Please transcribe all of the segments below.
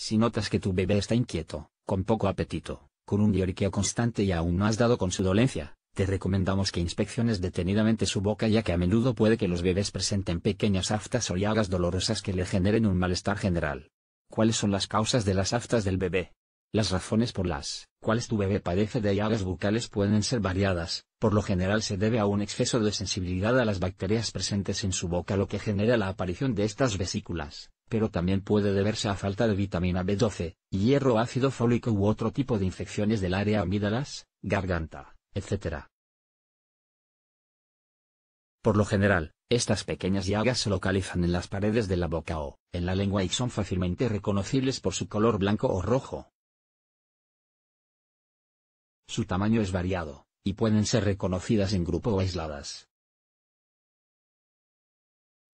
Si notas que tu bebé está inquieto, con poco apetito, con un lloriqueo constante y aún no has dado con su dolencia, te recomendamos que inspecciones detenidamente su boca ya que a menudo puede que los bebés presenten pequeñas aftas o llagas dolorosas que le generen un malestar general. ¿Cuáles son las causas de las aftas del bebé? Las razones por las cuales tu bebé padece de llagas bucales pueden ser variadas, por lo general se debe a un exceso de sensibilidad a las bacterias presentes en su boca lo que genera la aparición de estas vesículas pero también puede deberse a falta de vitamina B12, hierro ácido fólico u otro tipo de infecciones del área amígdalas, garganta, etc. Por lo general, estas pequeñas llagas se localizan en las paredes de la boca o en la lengua y son fácilmente reconocibles por su color blanco o rojo. Su tamaño es variado, y pueden ser reconocidas en grupo o aisladas.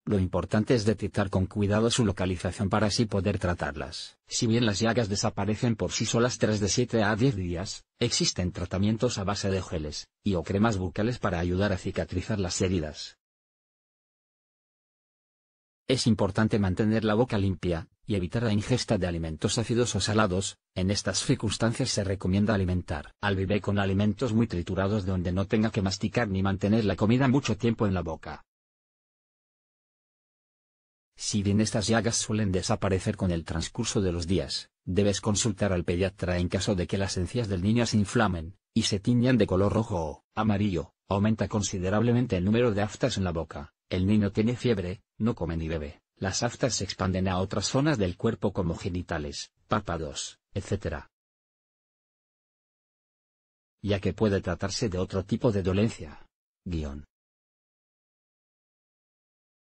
Lo importante es detectar con cuidado su localización para así poder tratarlas. Si bien las llagas desaparecen por sí solas tras de 7 a 10 días, existen tratamientos a base de geles y o cremas bucales para ayudar a cicatrizar las heridas. Es importante mantener la boca limpia, y evitar la ingesta de alimentos ácidos o salados, en estas circunstancias se recomienda alimentar al bebé con alimentos muy triturados donde no tenga que masticar ni mantener la comida mucho tiempo en la boca. Si bien estas llagas suelen desaparecer con el transcurso de los días, debes consultar al pediatra en caso de que las encías del niño se inflamen, y se tiñan de color rojo o amarillo, aumenta considerablemente el número de aftas en la boca, el niño tiene fiebre, no come ni bebe, las aftas se expanden a otras zonas del cuerpo como genitales, párpados, etc. Ya que puede tratarse de otro tipo de dolencia. Guión.